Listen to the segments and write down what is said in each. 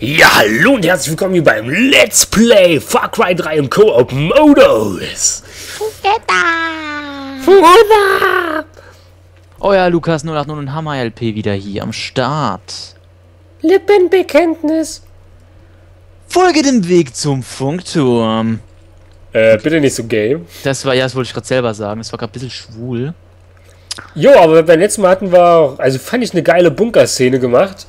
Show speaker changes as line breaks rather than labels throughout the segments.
Ja, hallo und herzlich willkommen hier beim Let's Play Far Cry 3 im Co-op Modus. Fuda!
Oh ja, Lukas 089 und Hammer LP wieder hier am Start.
Lippenbekenntnis.
Folge dem Weg zum Funkturm.
Äh, bitte nicht so gay.
Das war, ja, das wollte ich gerade selber sagen. Das war gerade ein bisschen schwul.
Jo, aber beim letzten Mal hatten wir auch, also fand ich eine geile Bunkerszene gemacht.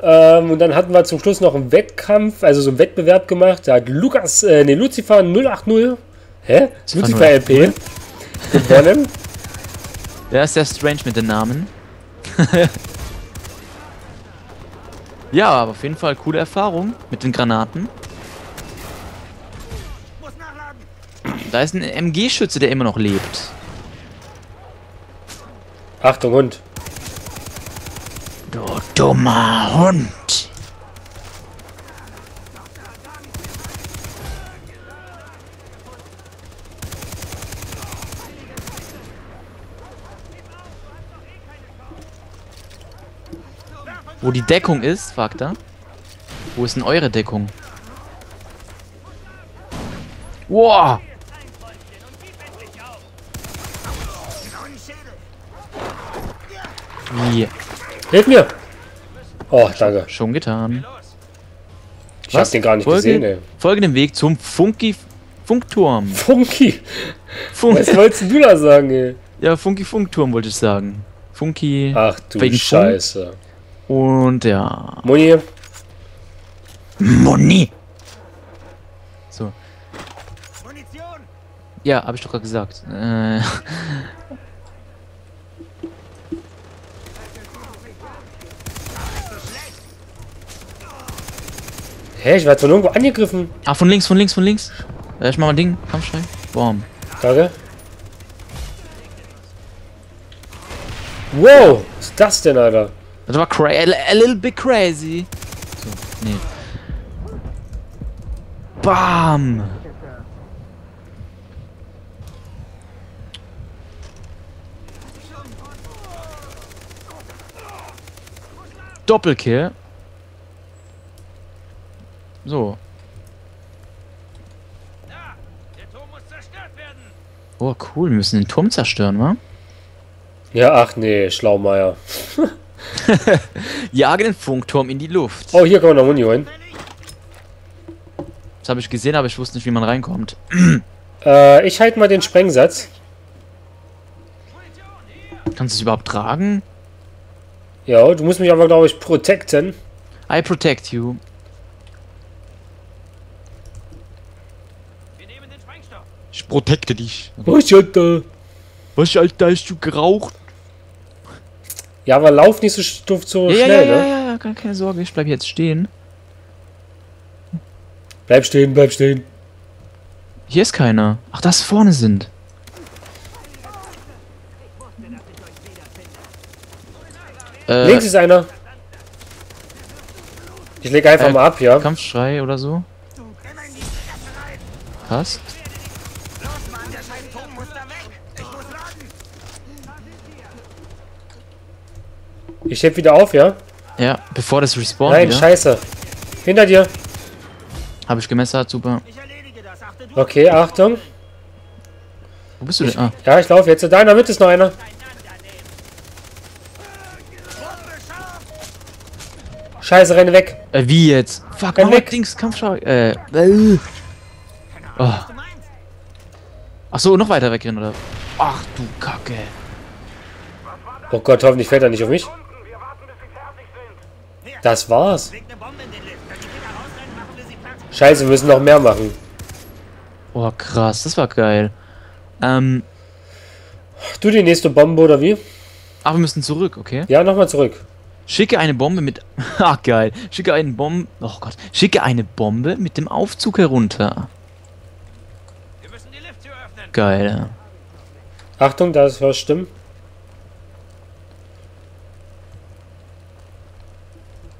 Ähm, und dann hatten wir zum Schluss noch einen Wettkampf, also so einen Wettbewerb gemacht. Da hat Lukas, äh, ne, Lucifer 080, hä? Lucifer LP gewonnen.
Der ist sehr strange mit den Namen. ja, aber auf jeden Fall coole Erfahrung mit den Granaten. Da ist ein MG-Schütze, der immer noch lebt.
Achtung, Hund.
Du dummer Hund. Wo die Deckung ist, fragt er. Wo ist denn eure Deckung? Wow! Wie?
Hilf mir! Oh, danke.
Schon getan.
Ich hab den gar nicht
Folge,
gesehen, ey.
Folge dem Weg zum Funky Funkturm.
Funky!
Funk
Was wolltest du da sagen, ey?
ja, Funky Funkturm wollte ich sagen. Funky
Ach du
Wegen
Scheiße.
und ja.
Moni,
Money. So. Ja, habe ich doch gerade gesagt. Äh,
hä, ich werde von irgendwo angegriffen.
ah, von links, von links, von links. Äh, ich mach mal ein Ding. Kampfschrei. Boom.
Danke. Wow, was ist das denn, Alter?
Das war cra a, a little bit crazy. So, nee. Bam. Doppelkill. So.
Der Turm muss zerstört werden.
Oh, cool. Wir müssen den Turm zerstören, wa?
Ja, ach nee, Schlaumeier.
Jagen den Funkturm in die Luft.
Oh, hier kann man noch Muni holen.
Das habe ich gesehen, aber ich wusste nicht, wie man reinkommt.
Äh, ich halte mal den Sprengsatz.
Kannst du es überhaupt tragen?
Ja, du musst mich aber, glaube ich, protecten.
I protect you.
Wir nehmen den Sprengstoff.
Ich protecte dich.
Was, Alter?
Was, Alter, hast du geraucht?
Ja, aber lauf nicht so, stu- so
Ja, ja,
schnell,
ja, ja,
ne?
ja, ja, keine, keine Sorge, ich bleib jetzt stehen.
Bleib stehen, bleib stehen.
Hier ist keiner. Ach, das vorne sind. Äh,
Links ist einer. Ich leg einfach
Äh,
mal ab, ja.
Kampfschrei oder so. Passt.
Los, Mann, der scheiß Turm muss da weg. Ich muss laden.
Ich heb wieder auf, ja.
Ja, bevor das respawnt
Nein,
wieder.
scheiße. Hinter dir.
Habe ich gemessert, super.
Ich.
Okay, Achtung.
Wo bist du denn? Ah,
Ja, ich laufe jetzt. Da in der Mitte ist noch einer. Scheiße, renne weg.
äh, wie jetzt? Fuck,
Renn
oh,
weg.
Dings, Kampfschrei. Äh, äh. Oh. Ach so, noch weiter wegrennen, oder? Ach du Kacke.
Oh Gott, hoffentlich fällt er nicht auf mich. Das war's.
Leg eine Bombe in den Lift. Wenn die Dinger rausrennen, machen wir sie platt.
Scheiße, wir müssen noch mehr machen.
Oh, krass, das war geil. Ähm,
Du die nächste Bombe oder wie?
ach, wir müssen zurück, okay?
Ja, nochmal zurück.
Schicke eine Bombe mit. Ah, geil. Schicke eine Bombe. Oh Gott. Schicke eine Bombe mit dem Aufzug herunter.
Wir müssen die Lifttür öffnen.
Geil.
Achtung, da ist was stimmen.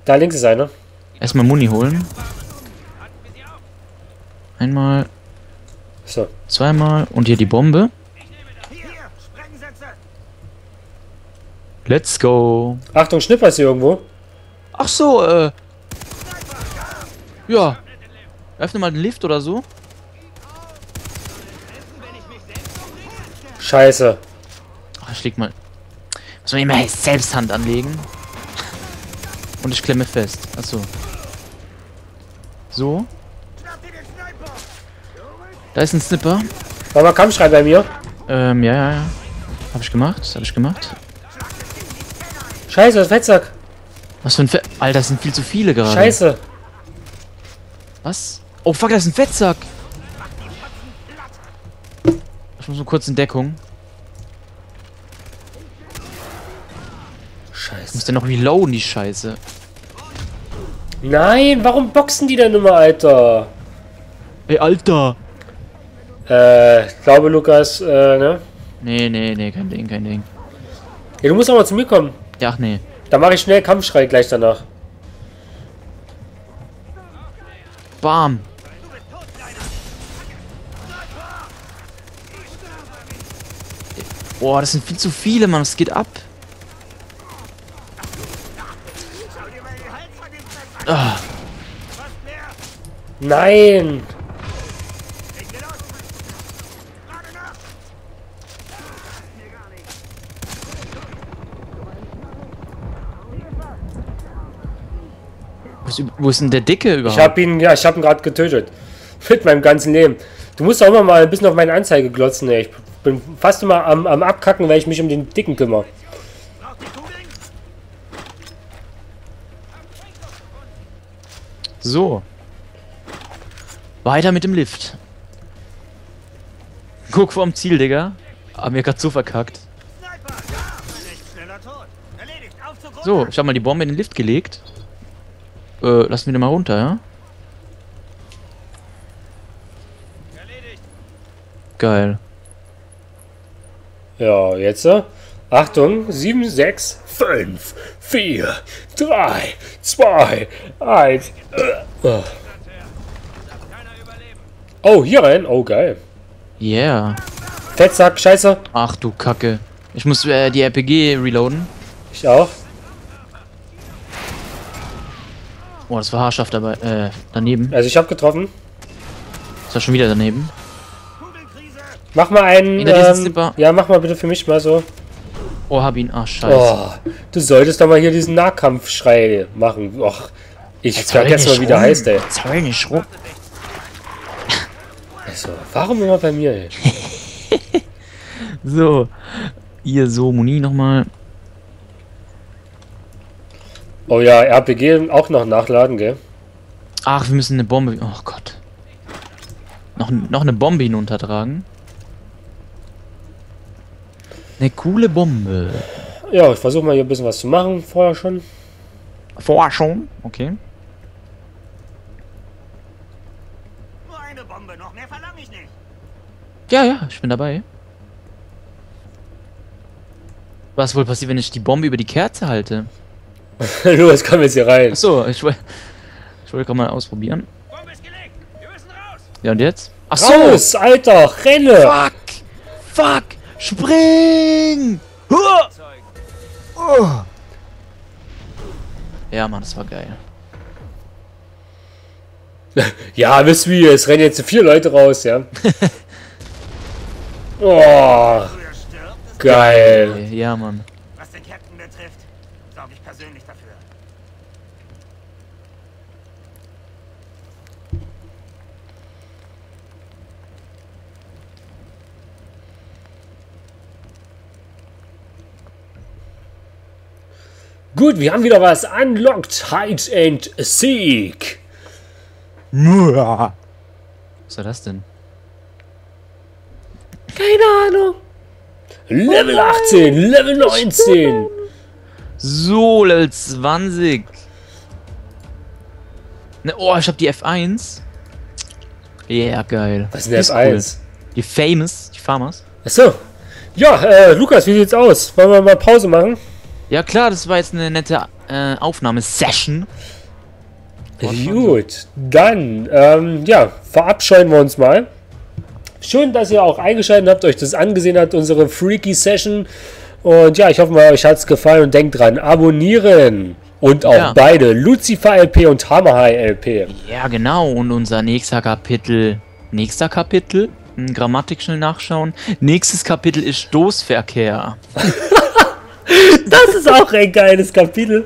Da links ist einer.
Erstmal Muni holen. Einmal,
So.
zweimal und hier die Bombe. Let's go.
Achtung, Schnipper ist hier irgendwo.
Ach so, äh. Ja. Öffne mal den Lift oder so.
Scheiße.
Ach, ich leg mal. Muss man immer selbst Hand anlegen. Und ich klemme fest. Achso. So. Da ist ein Snipper.
Mach mal Kampfschrei bei mir.
Ähm, ja, ja, ja. Hab ich gemacht. Hab ich gemacht.
Scheiße, das Fettsack.
Was für ein Fe Alter, das sind viel zu viele gerade.
Scheiße.
Was? Oh fuck, das ist ein Fettsack. Ich muss mal kurz in Deckung. Ich muss den noch reloaden, die Scheiße.
Nein, warum boxen die denn immer, Alter?
Ey, Alter.
Äh, ich glaube, Lukas, äh, ne?
Nee, nee, nee, kein Ding, kein Ding.
Ja, du musst auch mal zu mir kommen.
Ja, ach nee.
Da mache ich schnell Kampfschrei gleich danach.
Bam. Boah, das sind viel zu viele, Mann. Es geht ab.
Schau dir mal den Hals von dem Fress an!
Ah!
Nein.
Wo ist denn der Dicke überhaupt?
Ich hab ihn, ja, ich hab ihn gerade getötet. Mit meinem ganzen Leben. Du musst auch immer mal ein bisschen auf meine Anzeige glotzen, ey. Ich bin fast immer am, am Abkacken, weil ich mich um den Dicken kümmere.
So. Weiter mit dem Lift. Guck vorm Ziel, Digga. Haben wir gerade so verkackt. So, ich habe mal die Bombe in den Lift gelegt. Äh, lassen wir den mal runter, ja? Geil.
Ja, jetzt. Achtung, 7, 6, 5, 4, 3, 2, 1.
Keiner überleben!
Oh, hier rein. Oh, geil.
Yeah.
Fettsack, scheiße.
Ach du Kacke. Ich muss äh, die RPG reloaden.
Ich auch.
Oh, das war haarscharf dabei. Äh, daneben.
Also ich habe getroffen.
Das war schon wieder daneben.
Mach mal einen. Ähm, ja, mach mal bitte für mich mal so.
Oh, hab ihn. Ach, scheiße.
Oh, du solltest doch mal hier diesen Nahkampfschrei machen. Och, ich
Jetzt heul
vergesse mal, wie der heißt, ey.
Jetzt heul nicht rum.
Also, warum immer bei mir, ey?
So. Hier so, Muni nochmal.
Oh ja, RPG auch noch nachladen, gell?
Ach, wir müssen eine Bombe. Oh Gott. Noch, noch eine Bombe hinuntertragen. Eine coole Bombe.
Ja, ich versuche mal hier ein bisschen was zu machen, vorher schon.
Forschung. Okay.
Nur eine Bombe, noch mehr verlange ich nicht!
Ja, ja, ich bin dabei. Was wohl passiert, wenn ich die Bombe über die Kerze halte?
Los, komm jetzt hier rein.
Achso, ich wollte. Ich wollte gerade mal ausprobieren.
Bombe ist gelegt! Wir müssen raus!
Ja, und jetzt? Ach so!
Raus, Alter, renne!
Fuck! Fuck! Spring! Huah! Oh. Ja, Mann, das war geil.
Ja, wisst wie, es rennen jetzt vier Leute raus, ja. Oh, geil.
Ja, Mann.
Was den Captain betrifft, sorge ich persönlich dafür.
Gut, wir haben wieder was unlocked. Hide and Seek.
Was war das denn?
Keine Ahnung. Level 18, Level 19.
So, Level 20. Ne, oh, ich hab die F1. Ja, yeah, geil.
Was ist denn
Die
F1?
cool. Die Famous, die Farmers.
Achso. Ja, äh, Lukas, wie sieht's aus? Wollen wir mal Pause machen?
Ja klar, das war jetzt eine nette äh, Aufnahmesession.
Gut, dann, ähm, ja, verabscheuen wir uns mal. Schön, dass ihr auch eingeschaltet habt, euch das angesehen habt, unsere Freaky Session. Und ja, ich hoffe mal, euch hat's gefallen und denkt dran, abonnieren. Und auch
Ja.
beide, Lucifer LP und Hammerhai LP.
Ja, genau. Und unser nächster Kapitel. Nächster Kapitel? Grammatik schnell nachschauen. Nächstes Kapitel ist Stoßverkehr.
Das ist auch ein geiles Kapitel.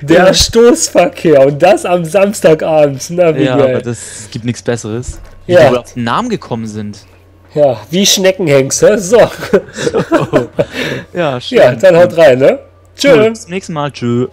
Der
Ja.
Stoßverkehr und das am Samstagabend. Na, wie
Ja,
geil.
aber das gibt nichts Besseres. Wie
Ja.
wir auf den Namen gekommen sind.
Ja, wie Schneckenhengste. So.
Ja, schön.
Ja, dann haut rein, ne? Tschö.
Cool. Bis zum nächsten Mal. Tschö.